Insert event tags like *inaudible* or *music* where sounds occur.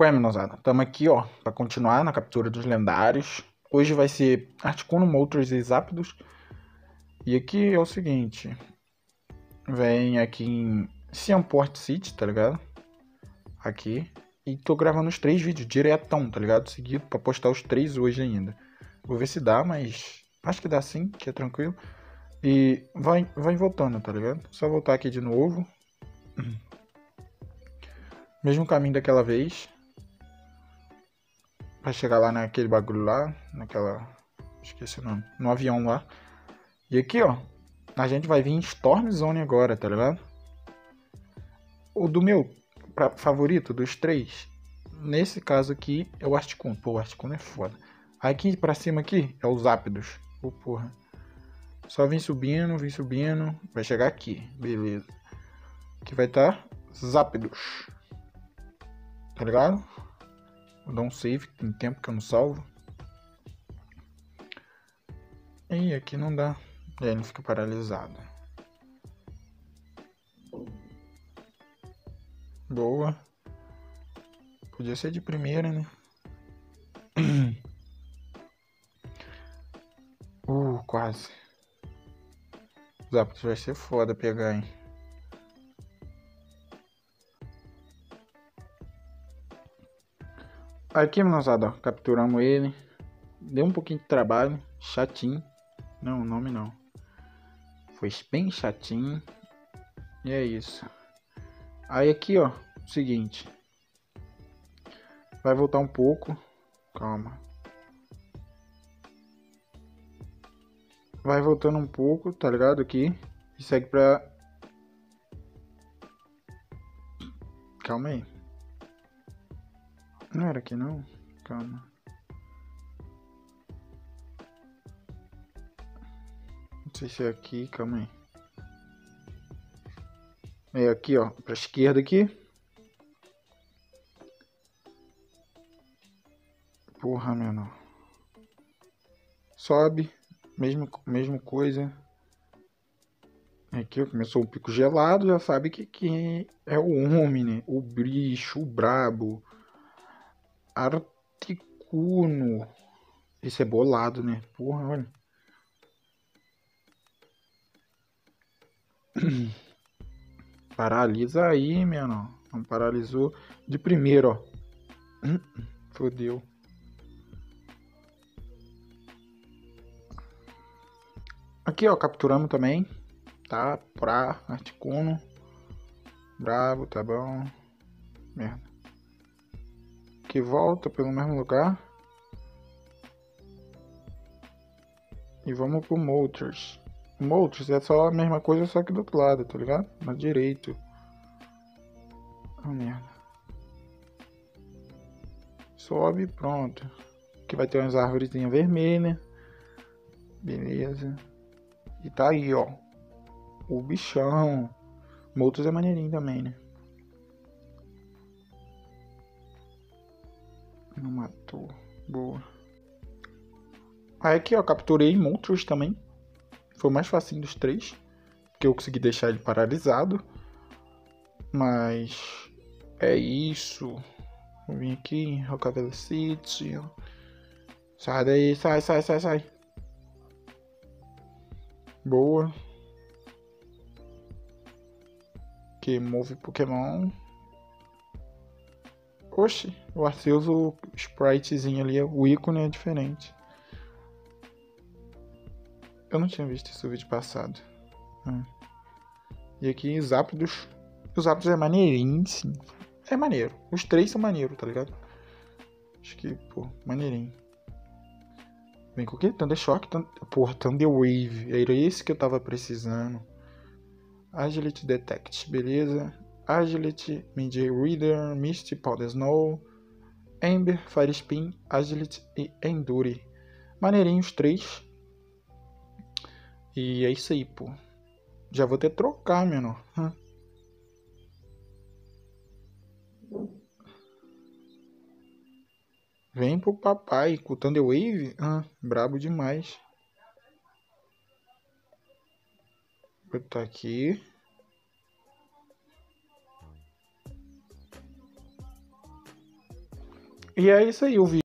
Qual é, menosada? Tamo aqui, ó, pra continuar na captura dos lendários. Hoje vai ser Articuno, Moltres e Zápidos. E aqui é o seguinte. Vem aqui em Seamport City, tá ligado? Aqui. E tô gravando os três vídeos diretão, tá ligado? Seguido pra postar os três hoje ainda. Vou ver se dá, mas acho que dá sim, que é tranquilo. E vai, vai voltando, tá ligado? Só voltar aqui de novo. *clears throat* Mesmo caminho daquela vez. Pra chegar lá naquele bagulho lá. Naquela. Esqueci o nome. No avião lá. E aqui, ó. A gente vai vir em Storm Zone agora, tá ligado? O do meu pra, favorito dos três. Nesse caso aqui é o Articuno. Pô, o Articuno é foda. Aqui pra cima aqui é os Ápidos. Pô, porra. Só vem subindo, vem subindo. Vai chegar aqui. Beleza. Aqui vai estar tá Zápidos. Tá ligado? Vou dar um save. Tem tempo que eu não salvo. E aqui não dá. E aí ele fica paralisado. Boa. Podia ser de primeira, né? *coughs* Uh, quase. Zapdos vai ser foda pegar, hein? Aqui, menosada, capturamos ele. Deu um pouquinho de trabalho. Chatinho. Não, o nome não. Foi bem chatinho. E é isso. Aí aqui, ó. Seguinte. Vai voltar um pouco. Calma. vai voltando um pouco, tá ligado? Aqui. E segue pra. Calma aí. Não era aqui não? Calma. Não sei se é aqui, calma aí. É aqui, ó, pra esquerda aqui. Porra, menor. Sobe. Mesmo, mesmo coisa. Aqui começou o pico gelado, já sabe que, que é o homem, né? O bicho, o brabo. Articuno. Esse é bolado, né? Porra, olha. *clears throat* Paralisa aí, menor. Não paralisou de primeiro, ó. *clears throat* Fodeu. Aqui, ó, capturamos também, tá? Pra Articuno. Bravo, tá bom. Merda. Que volta pelo mesmo lugar. E vamos pro Motors. Motors é só a mesma coisa, só que do outro lado, tá ligado? Na direito. Ah, merda. Sobe, pronto. Aqui vai ter umas árvores vermelhas. Beleza. E tá aí, ó. O bichão. Motos é maneirinho também, né? Não matou. Boa. Aí aqui, ó, capturei monstros também. Foi o mais facinho dos três. Porque eu consegui deixar ele paralisado. Mas... É isso. Vou vir aqui, Rockabilly City. Sai daí, sai, sai, sai, sai. Boa. Que move Pokémon. Oxi, o Arceus, o spritezinho ali, o ícone é diferente. Eu não tinha visto isso no vídeo passado. Hum. E aqui, Zapdos. Os Zapdos é maneirinho, sim. É maneiro. Os três são maneiros, tá ligado? Acho que, pô, maneirinho. Vem com o quê? Thunder Shock? Thund... Porra, Thunder Wave. Era esse que eu tava precisando. Agility Detect, beleza. Agility, Midday Reader, Misty, Powder Snow, Ember, Fire Spin, Agility e Endure. Maneirinhos três. E é isso aí, pô. Já vou ter trocar, menor. Vem pro papai com o Thunder Wave. Ah, brabo demais. Vou botar aqui. E é isso aí, o vídeo.